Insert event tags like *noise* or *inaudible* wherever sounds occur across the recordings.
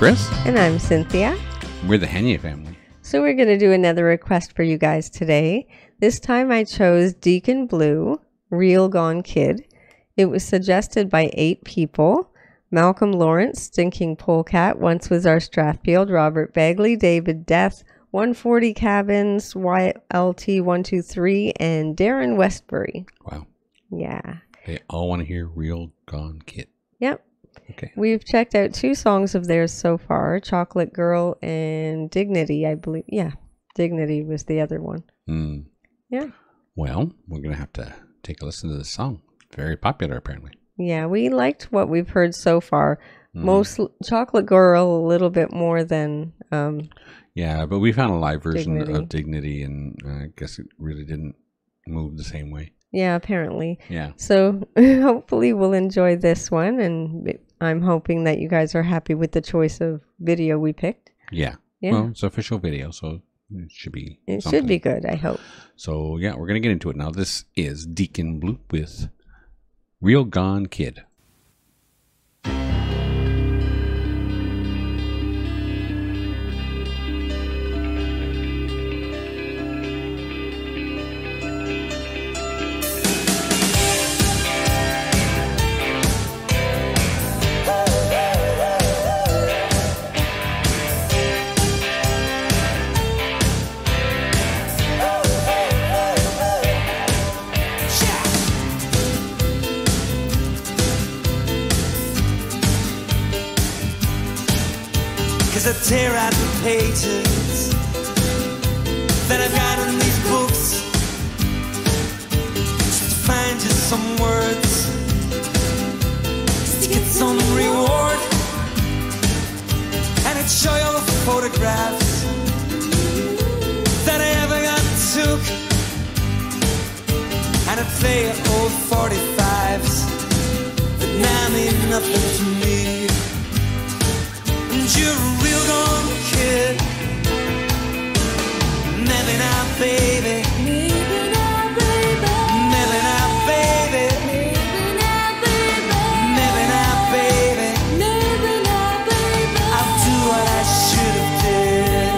Chris. And I'm Cynthia. We're the Hanier family. So we're going to do another request for you guys today. This time I chose Deacon Blue, Real Gone Kid. It was suggested by eight people. Malcolm Lawrence, Stinking Polecat, once was our Strathfield, Robert Bagley, David Death, 140 Cabins, YLT123, and Darren Westbury. Wow. Yeah. They all want to hear Real Gone Kid. Yep. Okay. We've checked out two songs of theirs so far Chocolate Girl and Dignity, I believe. Yeah. Dignity was the other one. Hmm. Yeah. Well, we're going to have to take a listen to this song. Very popular, apparently. Yeah, we liked what we've heard so far. Mm. Most Chocolate Girl a little bit more than um Yeah, but we found a live version Dignity. of Dignity, and I guess it really didn't move the same way. Yeah, apparently. Yeah. So *laughs* hopefully we'll enjoy this one and I'm hoping that you guys are happy with the choice of video we picked. Yeah. Yeah. Well, it's official video, so it should be. it something. should be good, I hope. So yeah, we're gonna get into it now. This is Deacon Bloop with Real Gone Kid. Tear out the pages that I've got in these books to find just some words to get some reward. And I'd show you all the photographs that I ever got took. And I'd play old 45s that now mean nothing to me. And real Maybe not, baby. Maybe not, baby. Maybe not, baby. Maybe not, baby. I'll do what I should have did.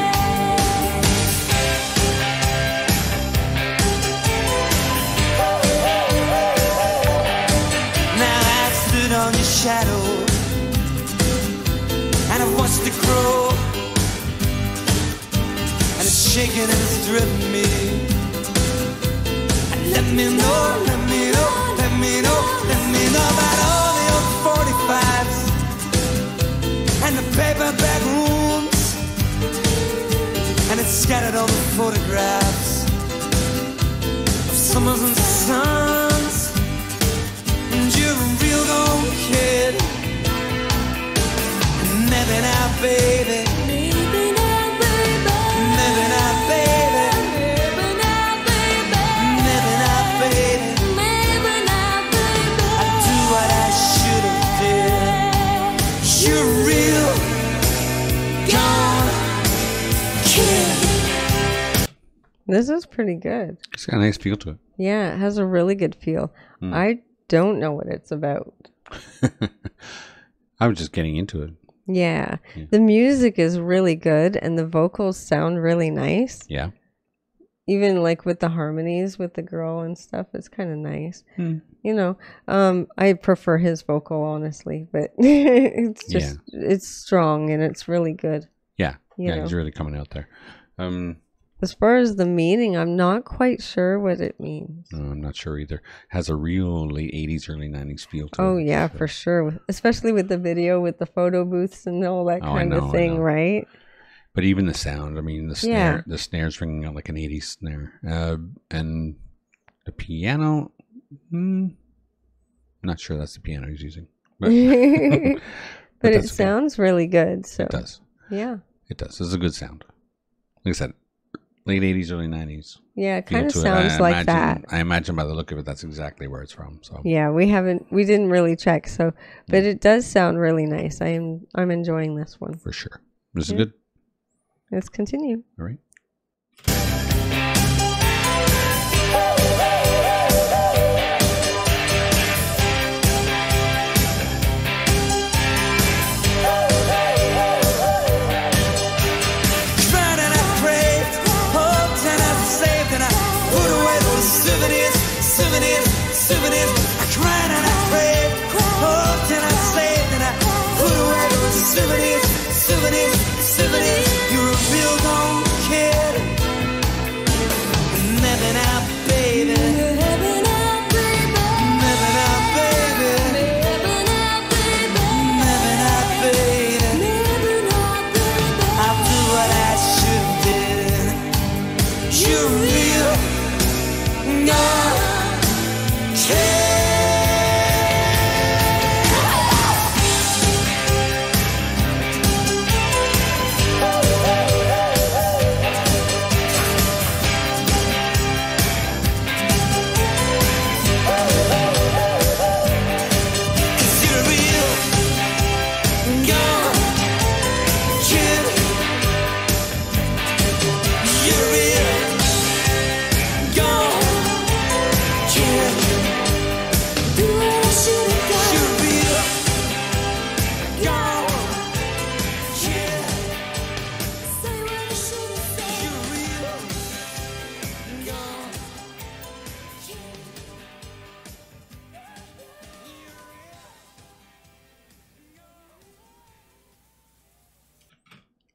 Now I've stood on your shadow and I've watched it grow. And shaking and it's driven me. And let me know, let me know, let me know, let me know about all the old 45s and the paperback rooms. And it's scattered all the photographs of summers and suns. And you're a real old kid. Maybe not, baby. This is pretty good. It's got a nice feel to it. Yeah, it has a really good feel. Hmm. I don't know what it's about. *laughs* I was just getting into it. Yeah. Yeah. The music is really good and the vocals sound really nice. Yeah. Even like with the harmonies with the girl and stuff, it's kind of nice. Hmm. You know, um I prefer his vocal honestly, but *laughs* it's just it's strong and it's really good. Yeah. Yeah, know. he's really coming out there. Um, As far as the meaning, I'm not quite sure what it means. no, I'm not sure either. Has a real late 80s, early 90s feel to it. Oh yeah, so- for sure. Especially with the video with the photo booths and all that Oh, kind know, of thing, right? But even the sound, I mean, the snare, Yeah. the snare's ringing out like an 80s snare. Uh, and the piano, hmm, not sure that's the piano he's using. But, *laughs* *laughs* but it that's okay. sounds really good. So It does. yeah, It does. It's a good sound. Like I said, late 80s, early 90s. yeah, it kind of sounds I like imagine, that. I imagine by the look of it, that's exactly where it's from. So, Yeah, we haven't, we didn't really check. So, but it does sound really nice. I am, I'm enjoying this one. for sure. This is good. Let's continue. All right.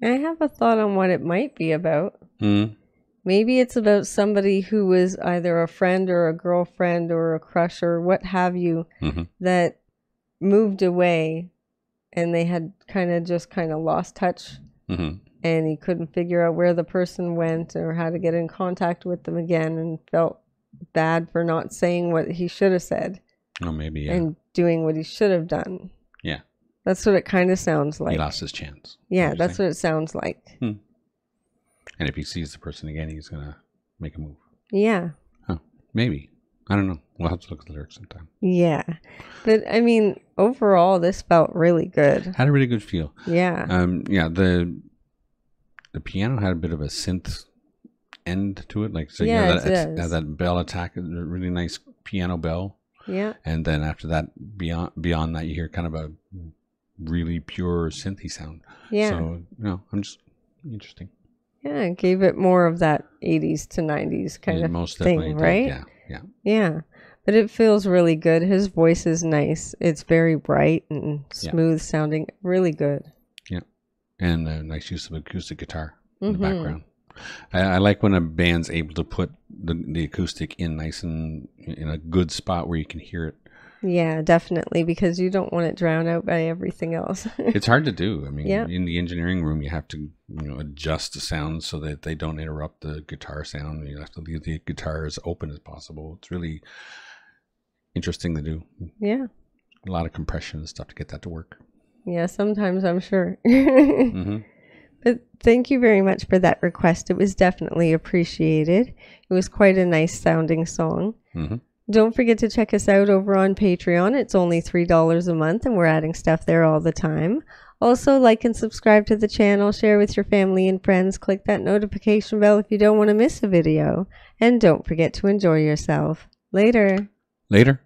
I have a thought on what it might be about. Mm. Maybe it's about somebody who was either a friend or a girlfriend or a crush or what have you hmm that moved away and they had kind of just kind of lost touch hmm and he couldn't figure out where the person went or how to get in contact with them again and felt bad for not saying what he should have said Oh, maybe yeah. and doing what he should have done. yeah. That's what it kind of sounds like. he lost his chance. Yeah, that's saying. what it sounds like. And if he sees the person again, he's gonna make a move. Yeah. Huh? Maybe. I don't know. We'll have to look at the lyrics sometime. Yeah. But I mean, overall this felt really good. Had a really good feel. Yeah. Um, yeah, the the piano had a bit of a synth end to it, like so. Yeah, you know, it that, it's- does. that bell attack, a really nice piano bell, Yeah. and then after that, beyond beyond that, you hear kind of a really pure synthy sound. Yeah. So you know, I'm just interesting. yeah, it gave it more of that 80s to 90s kind It of most thing, definitely did, right? Yeah, yeah. Yeah. But it feels really good. His voice is nice. It's very bright and Yeah. smooth sounding. Really good. Yeah. And a nice use of acoustic guitar in the Mhm. background. I, I like when a band's able to put the, the acoustic in nice and in a good spot where you can hear it. Yeah, definitely, because you don't want it drowned out by everything else. It's hard to do. I *laughs* mean, Yeah. in the engineering room, you have to you know adjust the sounds so that they don't interrupt the guitar sound. You have to leave the guitar as open as possible. It's really interesting to do. yeah. A lot of compression and stuff to get that to work. Yeah, sometimes I'm sure. *laughs* hmm But thank you very much for that request. It was definitely appreciated. It was quite a nice sounding song. hmm Don't forget to check us out over on Patreon. It's only $3 a month and we're adding stuff there all the time. Also, like and subscribe to the channel, share with your family and friends, click that notification bell if you don't want to miss a video, and don't forget to enjoy yourself. Later. Later.